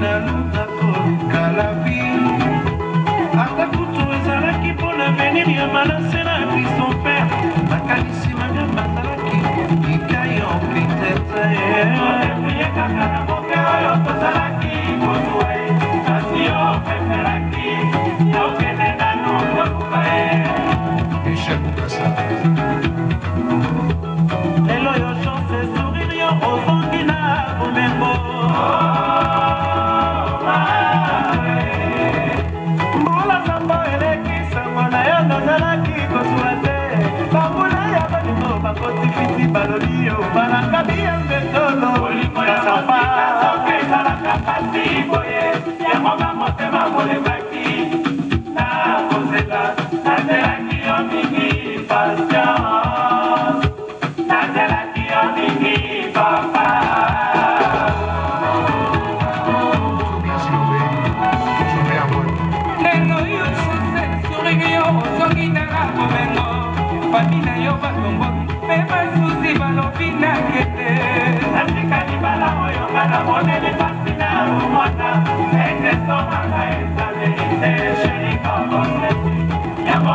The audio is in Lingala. Marina Luca. balanga biyembe solo kasapa ezalaka mpasi boye yangoga motema molembaki na kozela nazelaki yo mingi patience nazelaki yo mingi papa lelo yo suse soringi yo ozongi na la bomengo fami na yo batombwaki mpe basusi balobi nakende natika libala oyo nga namoneli pasi na rumwana ete somanga ezali te sheri kokoseti yango